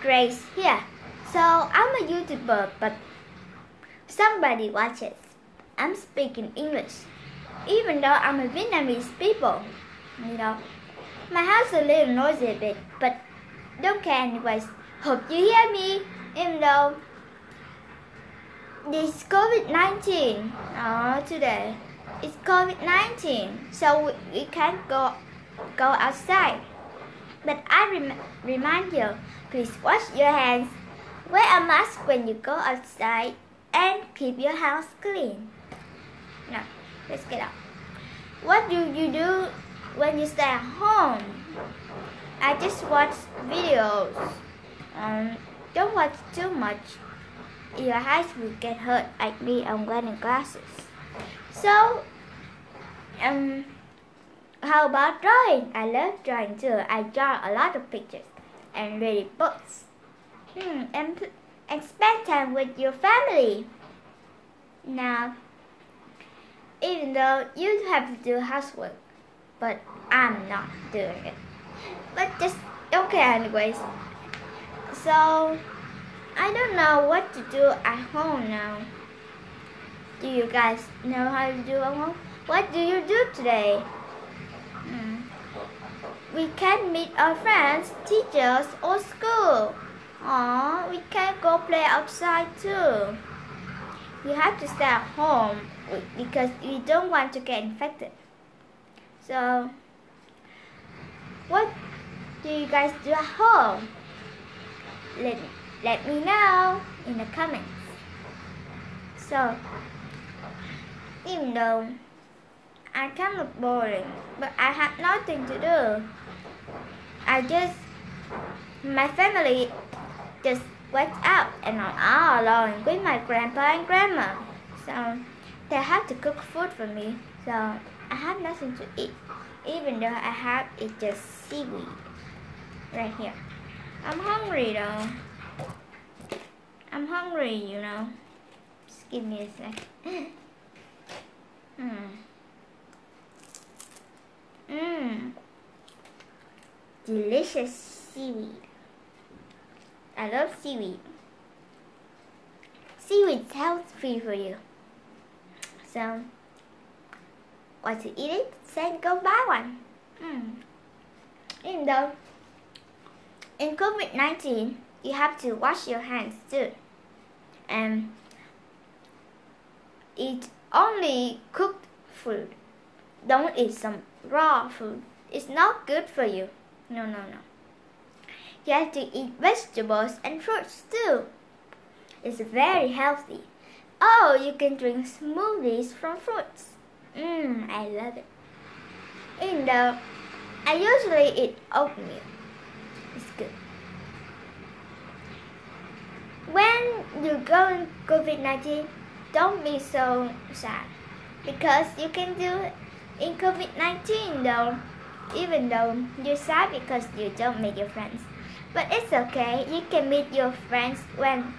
Grace here. So I'm a YouTuber, but somebody watches. I'm speaking English, even though I'm a Vietnamese people. You know, my house a little noisy a bit, but don't care anyways. Hope you hear me, even though this COVID-19 uh, today. It's COVID-19, so we, we can't go go outside. But I rem remind you, please wash your hands, wear a mask when you go outside, and keep your house clean. Now, let's get out. What do you do when you stay at home? I just watch videos. Um, don't watch too much. Your eyes will get hurt like me. I'm wearing glasses. So, um, how about drawing? I love drawing too. I draw a lot of pictures and read books. Hmm, and, and spend time with your family. Now, even though you have to do housework, but I'm not doing it. But just okay anyways. So I don't know what to do at home now. Do you guys know how to do at home? What do you do today? We can't meet our friends, teachers, or school. Aw, we can't go play outside too. We have to stay at home because we don't want to get infected. So, what do you guys do at home? Let, let me know in the comments. So, even though I kind of boring, but I have nothing to do. I just, my family just went out and I'm all alone with my grandpa and grandma. So, they have to cook food for me. So, I have nothing to eat. Even though I have it just seaweed right here. I'm hungry though. I'm hungry, you know. Just give me a sec. Hmm. Mmm. Delicious seaweed. I love seaweed. Seaweed's healthy for you. So, want to eat it? Then go buy one. Mm. Even though in COVID-19, you have to wash your hands too. And eat only cooked food. Don't eat some raw food. It's not good for you. No, no, no. You have to eat vegetables and fruits too. It's very healthy. Oh, you can drink smoothies from fruits. Mmm, I love it. In the, I usually eat oatmeal. It's good. When you go in COVID-19, don't be so sad because you can do it in COVID-19 though, even though you're sad because you don't meet your friends. But it's okay, you can meet your friends when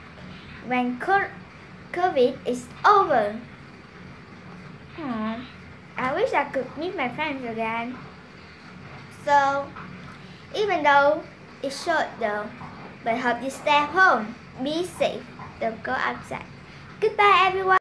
when COVID is over. Hmm. I wish I could meet my friends again. So, even though it's short though, but hope you stay home, be safe, don't go outside. Goodbye everyone.